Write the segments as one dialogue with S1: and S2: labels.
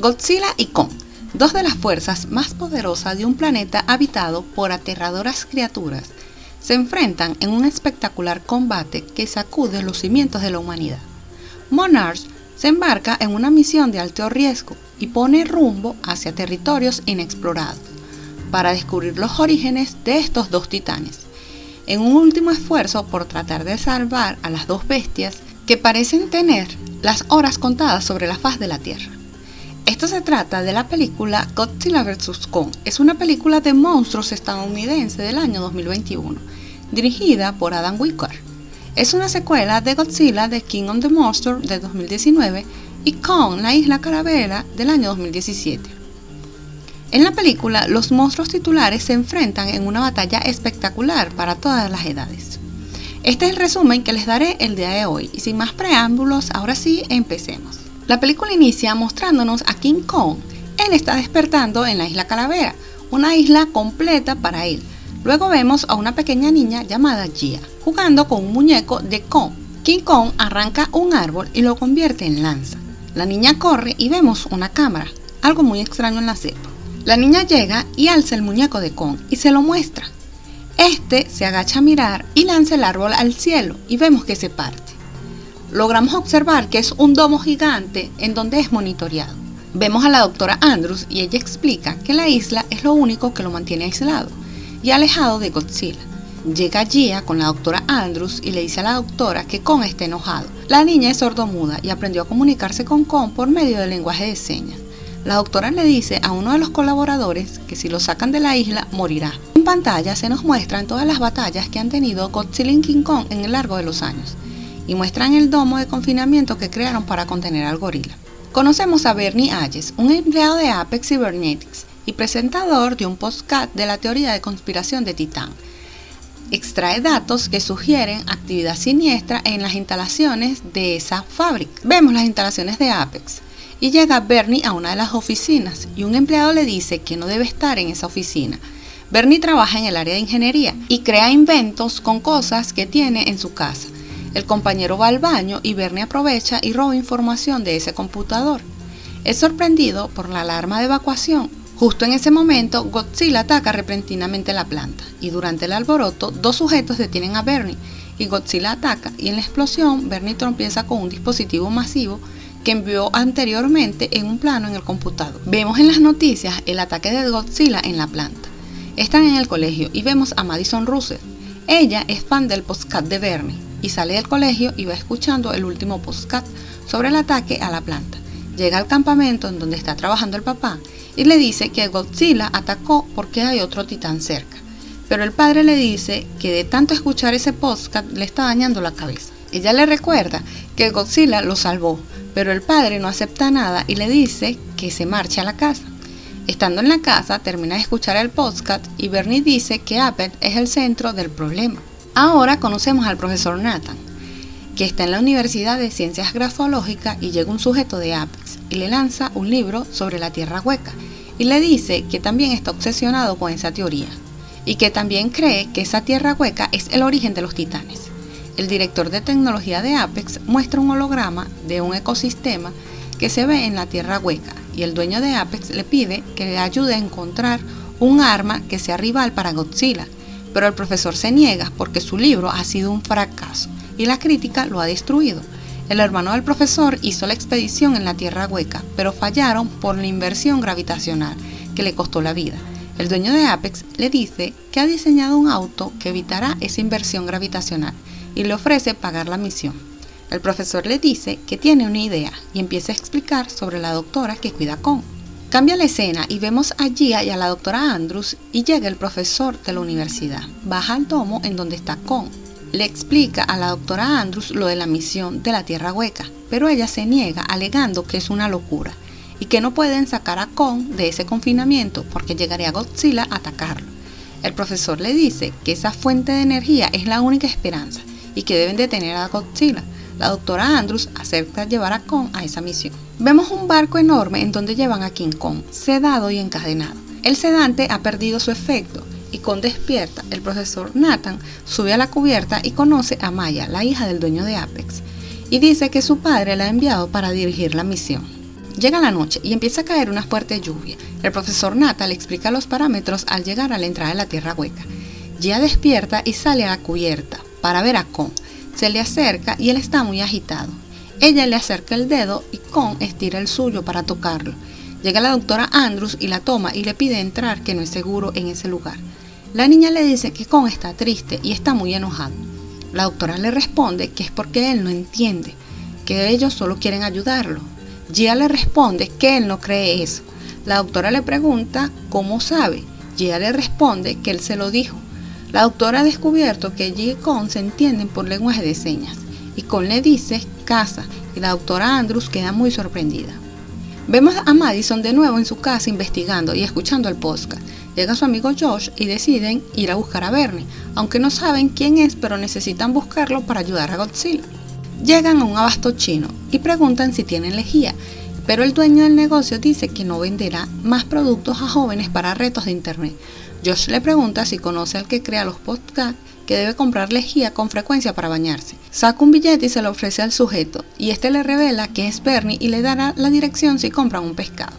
S1: Godzilla y Kong, dos de las fuerzas más poderosas de un planeta habitado por aterradoras criaturas, se enfrentan en un espectacular combate que sacude los cimientos de la humanidad. Monarch se embarca en una misión de alto riesgo y pone rumbo hacia territorios inexplorados para descubrir los orígenes de estos dos titanes, en un último esfuerzo por tratar de salvar a las dos bestias que parecen tener las horas contadas sobre la faz de la Tierra. Esto se trata de la película Godzilla vs. Kong. Es una película de monstruos estadounidense del año 2021, dirigida por Adam Wingard. Es una secuela de Godzilla de King of the Monsters de 2019 y Kong, la isla calavera del año 2017. En la película, los monstruos titulares se enfrentan en una batalla espectacular para todas las edades. Este es el resumen que les daré el día de hoy y sin más preámbulos, ahora sí, empecemos. La película inicia mostrándonos a King Kong. Él está despertando en la isla Calavera, una isla completa para él. Luego vemos a una pequeña niña llamada Gia, jugando con un muñeco de Kong. King Kong arranca un árbol y lo convierte en lanza. La niña corre y vemos una cámara, algo muy extraño en la selva. La niña llega y alza el muñeco de Kong y se lo muestra. Este se agacha a mirar y lanza el árbol al cielo y vemos que se parte logramos observar que es un domo gigante en donde es monitoreado. Vemos a la doctora Andrews y ella explica que la isla es lo único que lo mantiene aislado y alejado de Godzilla. Llega Gia con la doctora Andrews y le dice a la doctora que Kong está enojado. La niña es sordomuda y aprendió a comunicarse con Kong por medio del lenguaje de señas. La doctora le dice a uno de los colaboradores que si lo sacan de la isla morirá. En pantalla se nos muestran todas las batallas que han tenido Godzilla y King Kong en el largo de los años y muestran el domo de confinamiento que crearon para contener al gorila. Conocemos a Bernie Ayes, un empleado de Apex Cybernetics y presentador de un podcast de la teoría de conspiración de Titán. Extrae datos que sugieren actividad siniestra en las instalaciones de esa fábrica. Vemos las instalaciones de Apex y llega Bernie a una de las oficinas y un empleado le dice que no debe estar en esa oficina. Bernie trabaja en el área de ingeniería y crea inventos con cosas que tiene en su casa. El compañero va al baño y Bernie aprovecha y roba información de ese computador. Es sorprendido por la alarma de evacuación. Justo en ese momento, Godzilla ataca repentinamente la planta y durante el alboroto, dos sujetos detienen a Bernie y Godzilla ataca y en la explosión, Bernie tropieza con un dispositivo masivo que envió anteriormente en un plano en el computador. Vemos en las noticias el ataque de Godzilla en la planta. Están en el colegio y vemos a Madison Russell. Ella es fan del podcast de Bernie y sale del colegio y va escuchando el último postcat sobre el ataque a la planta. Llega al campamento en donde está trabajando el papá y le dice que Godzilla atacó porque hay otro titán cerca. Pero el padre le dice que de tanto escuchar ese podcast le está dañando la cabeza. Ella le recuerda que Godzilla lo salvó, pero el padre no acepta nada y le dice que se marche a la casa. Estando en la casa, termina de escuchar el podcast y Bernie dice que Apple es el centro del problema. Ahora conocemos al profesor Nathan, que está en la Universidad de Ciencias Grafológicas y llega un sujeto de Apex y le lanza un libro sobre la Tierra hueca y le dice que también está obsesionado con esa teoría y que también cree que esa Tierra hueca es el origen de los titanes. El director de tecnología de Apex muestra un holograma de un ecosistema que se ve en la Tierra hueca y el dueño de Apex le pide que le ayude a encontrar un arma que sea rival para Godzilla pero el profesor se niega porque su libro ha sido un fracaso y la crítica lo ha destruido. El hermano del profesor hizo la expedición en la Tierra Hueca, pero fallaron por la inversión gravitacional que le costó la vida. El dueño de Apex le dice que ha diseñado un auto que evitará esa inversión gravitacional y le ofrece pagar la misión. El profesor le dice que tiene una idea y empieza a explicar sobre la doctora que cuida con. Cambia la escena y vemos a Gia y a la doctora Andrews y llega el profesor de la universidad. Baja al domo en donde está Con. Le explica a la doctora Andrews lo de la misión de la Tierra Hueca, pero ella se niega alegando que es una locura y que no pueden sacar a Kong de ese confinamiento porque llegaría Godzilla a atacarlo. El profesor le dice que esa fuente de energía es la única esperanza y que deben detener a Godzilla. La doctora Andrews acepta llevar a Kong a esa misión. Vemos un barco enorme en donde llevan a King Kong, sedado y encadenado. El sedante ha perdido su efecto y con despierta, el profesor Nathan sube a la cubierta y conoce a Maya, la hija del dueño de Apex, y dice que su padre la ha enviado para dirigir la misión. Llega la noche y empieza a caer una fuerte lluvia. El profesor Nata le explica los parámetros al llegar a la entrada de la tierra hueca. Gia despierta y sale a la cubierta para ver a Con. Se le acerca y él está muy agitado. Ella le acerca el dedo y Con estira el suyo para tocarlo. Llega la doctora Andrews y la toma y le pide entrar que no es seguro en ese lugar. La niña le dice que Con está triste y está muy enojado. La doctora le responde que es porque él no entiende, que ellos solo quieren ayudarlo. Gia le responde que él no cree eso. La doctora le pregunta cómo sabe. Gia le responde que él se lo dijo. La doctora ha descubierto que Gia y Con se entienden por lenguaje de señas. Y Con le dice casa y la doctora Andrews queda muy sorprendida. Vemos a Madison de nuevo en su casa investigando y escuchando el podcast. Llega su amigo Josh y deciden ir a buscar a Bernie, aunque no saben quién es, pero necesitan buscarlo para ayudar a Godzilla. Llegan a un abasto chino y preguntan si tienen lejía, pero el dueño del negocio dice que no venderá más productos a jóvenes para retos de internet. Josh le pregunta si conoce al que crea los podcasts que debe comprar lejía con frecuencia para bañarse. Saca un billete y se lo ofrece al sujeto, y este le revela que es Bernie y le dará la dirección si compran un pescado.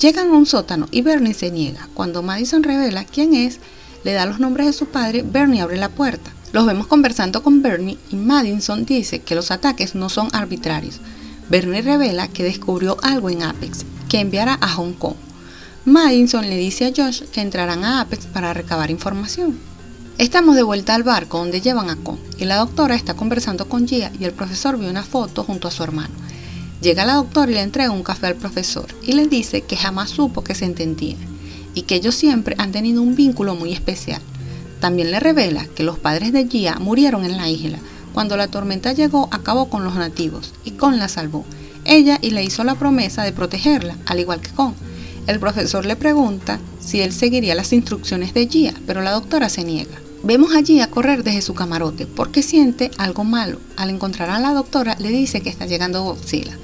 S1: Llegan a un sótano y Bernie se niega. Cuando Madison revela quién es, le da los nombres de su padre, Bernie abre la puerta. Los vemos conversando con Bernie y Madison dice que los ataques no son arbitrarios. Bernie revela que descubrió algo en Apex, que enviará a Hong Kong. Madison le dice a Josh que entrarán a Apex para recabar información. Estamos de vuelta al barco donde llevan a Con y la doctora está conversando con Gia y el profesor ve una foto junto a su hermano. Llega la doctora y le entrega un café al profesor y le dice que jamás supo que se entendían y que ellos siempre han tenido un vínculo muy especial. También le revela que los padres de Gia murieron en la isla. Cuando la tormenta llegó, acabó con los nativos y Con la salvó. Ella y le hizo la promesa de protegerla, al igual que Con. El profesor le pregunta si él seguiría las instrucciones de Gia, pero la doctora se niega. Vemos a Gia correr desde su camarote porque siente algo malo. Al encontrar a la doctora le dice que está llegando Godzilla.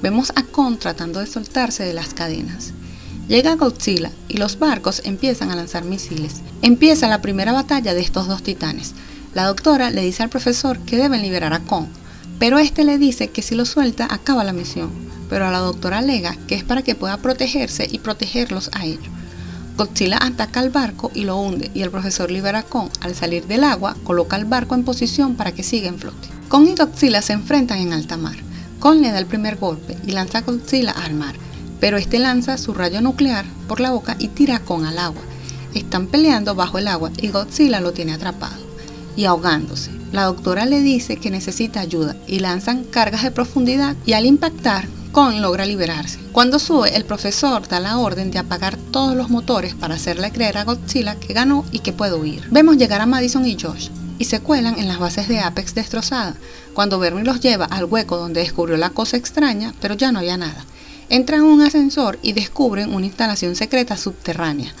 S1: Vemos a Kon tratando de soltarse de las cadenas. Llega Godzilla y los barcos empiezan a lanzar misiles. Empieza la primera batalla de estos dos titanes. La doctora le dice al profesor que deben liberar a Kon, pero este le dice que si lo suelta acaba la misión. Pero la doctora alega que es para que pueda protegerse y protegerlos a ellos. Godzilla ataca al barco y lo hunde y el profesor libera a Kong. Al salir del agua, coloca el barco en posición para que siga en flote. Kong y Godzilla se enfrentan en alta mar. Kong le da el primer golpe y lanza a Godzilla al mar, pero este lanza su rayo nuclear por la boca y tira a Kong al agua. Están peleando bajo el agua y Godzilla lo tiene atrapado y ahogándose. La doctora le dice que necesita ayuda y lanzan cargas de profundidad y al impactar, Kong logra liberarse. Cuando sube, el profesor da la orden de apagar todos los motores para hacerle creer a Godzilla que ganó y que puede huir. Vemos llegar a Madison y Josh y se cuelan en las bases de Apex destrozada, cuando Bernie los lleva al hueco donde descubrió la cosa extraña, pero ya no había nada. Entran en un ascensor y descubren una instalación secreta subterránea.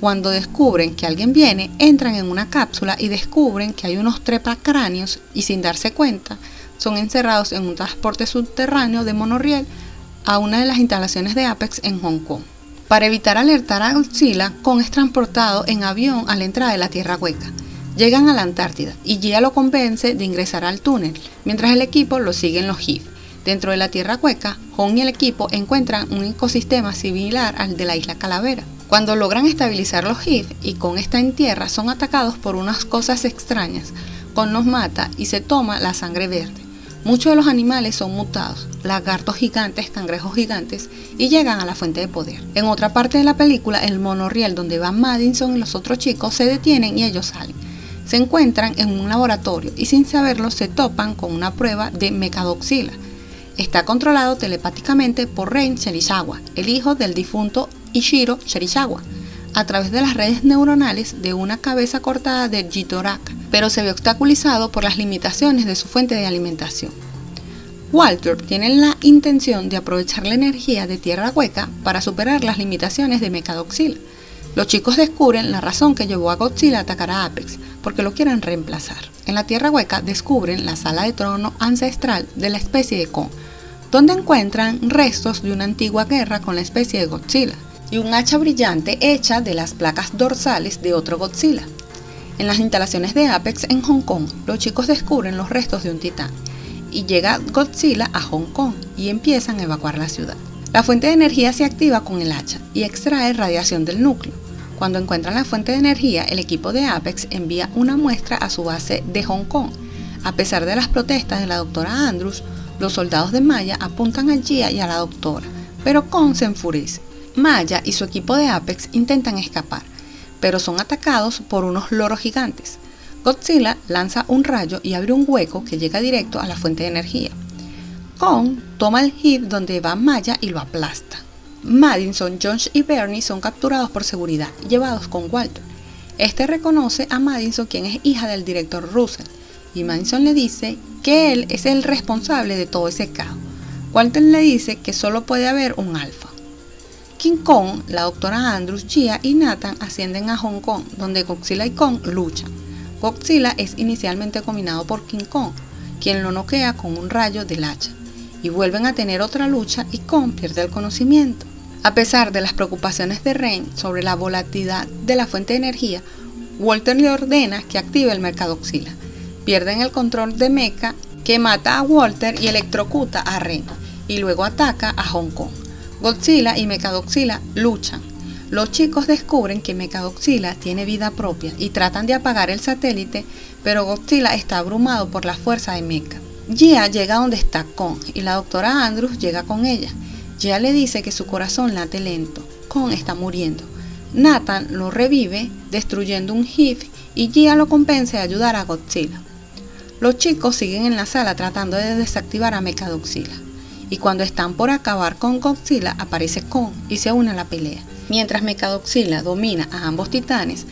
S1: Cuando descubren que alguien viene, entran en una cápsula y descubren que hay unos trepacráneos y sin darse cuenta, son encerrados en un transporte subterráneo de monorriel a una de las instalaciones de Apex en Hong Kong. Para evitar alertar a Godzilla, Kong es transportado en avión a la entrada de la Tierra Hueca. Llegan a la Antártida y Gia lo convence de ingresar al túnel, mientras el equipo lo sigue en los HIF. Dentro de la Tierra Hueca, Hong y el equipo encuentran un ecosistema similar al de la isla Calavera. Cuando logran estabilizar los HIF y Kong está en tierra, son atacados por unas cosas extrañas. Kong los mata y se toma la sangre verde. Muchos de los animales son mutados, lagartos gigantes, cangrejos gigantes, y llegan a la fuente de poder. En otra parte de la película, el monorriel donde van Madison y los otros chicos se detienen y ellos salen. Se encuentran en un laboratorio y sin saberlo se topan con una prueba de mecadoxila. Está controlado telepáticamente por Ren Sherizawa, el hijo del difunto Ishiro Sherizawa, a través de las redes neuronales de una cabeza cortada de Jitoraka pero se ve obstaculizado por las limitaciones de su fuente de alimentación. Walter tiene la intención de aprovechar la energía de Tierra Hueca para superar las limitaciones de Mechadoxila. Los chicos descubren la razón que llevó a Godzilla a atacar a Apex, porque lo quieren reemplazar. En la Tierra Hueca descubren la sala de trono ancestral de la especie de Kong, donde encuentran restos de una antigua guerra con la especie de Godzilla y un hacha brillante hecha de las placas dorsales de otro Godzilla. En las instalaciones de Apex en Hong Kong, los chicos descubren los restos de un titán y llega Godzilla a Hong Kong y empiezan a evacuar la ciudad. La fuente de energía se activa con el hacha y extrae radiación del núcleo. Cuando encuentran la fuente de energía, el equipo de Apex envía una muestra a su base de Hong Kong. A pesar de las protestas de la doctora Andrews, los soldados de Maya apuntan a Gia y a la doctora, pero Kong se enfurece. Maya y su equipo de Apex intentan escapar, pero son atacados por unos loros gigantes. Godzilla lanza un rayo y abre un hueco que llega directo a la fuente de energía. Kong toma el hit donde va Maya y lo aplasta. Madison, Josh y Bernie son capturados por seguridad y llevados con Walter. Este reconoce a Madison, quien es hija del director Russell, y Madison le dice que él es el responsable de todo ese caos. Walter le dice que solo puede haber un alfa. King Kong, la doctora Andrews, Chia y Nathan ascienden a Hong Kong, donde Godzilla y Kong luchan. Godzilla es inicialmente combinado por King Kong, quien lo noquea con un rayo del hacha, y vuelven a tener otra lucha y Kong pierde el conocimiento. A pesar de las preocupaciones de Rain sobre la volatilidad de la fuente de energía, Walter le ordena que active el Mercadoxila. Pierden el control de Mecha, que mata a Walter y electrocuta a Rain, y luego ataca a Hong Kong. Godzilla y Mechagodzilla luchan. Los chicos descubren que Mechagodzilla tiene vida propia y tratan de apagar el satélite, pero Godzilla está abrumado por la fuerza de Mecha. Gia llega donde está Kong y la doctora Andrews llega con ella. Gia le dice que su corazón late lento. Kong está muriendo. Nathan lo revive destruyendo un HIF y Gia lo convence de ayudar a Godzilla. Los chicos siguen en la sala tratando de desactivar a Mechagodzilla. Y cuando están por acabar con Godzilla aparece Kong y se une a la pelea. Mientras Mechagodzilla domina a ambos titanes,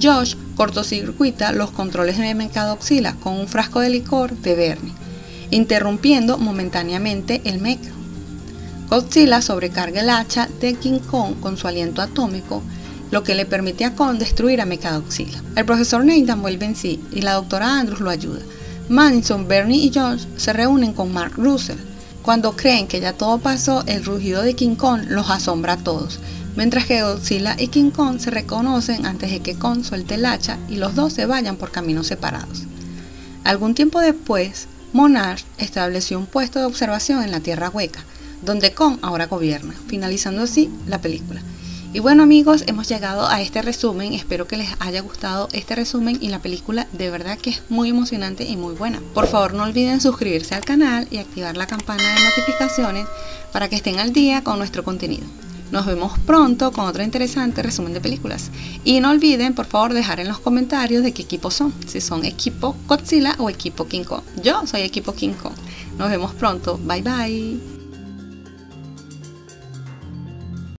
S1: Josh cortocircuita los controles de Mechagodzilla con un frasco de licor de Bernie, interrumpiendo momentáneamente el mecha. Godzilla sobrecarga el hacha de King Kong con su aliento atómico, lo que le permite a Kong destruir a Mechagodzilla. El profesor Nathan vuelve en sí y la doctora Andrews lo ayuda. Madison, Bernie y Josh se reúnen con Mark Russell. Cuando creen que ya todo pasó, el rugido de King Kong los asombra a todos, mientras que Godzilla y King Kong se reconocen antes de que Kong suelte el hacha y los dos se vayan por caminos separados. Algún tiempo después, Monarch estableció un puesto de observación en la Tierra Hueca, donde Kong ahora gobierna, finalizando así la película. Y bueno amigos, hemos llegado a este resumen, espero que les haya gustado este resumen y la película de verdad que es muy emocionante y muy buena. Por favor no olviden suscribirse al canal y activar la campana de notificaciones para que estén al día con nuestro contenido. Nos vemos pronto con otro interesante resumen de películas. Y no olviden, por favor, dejar en los comentarios de qué equipo son. Si son equipo Godzilla o equipo King Kong. Yo soy equipo King Kong. Nos vemos pronto. Bye bye.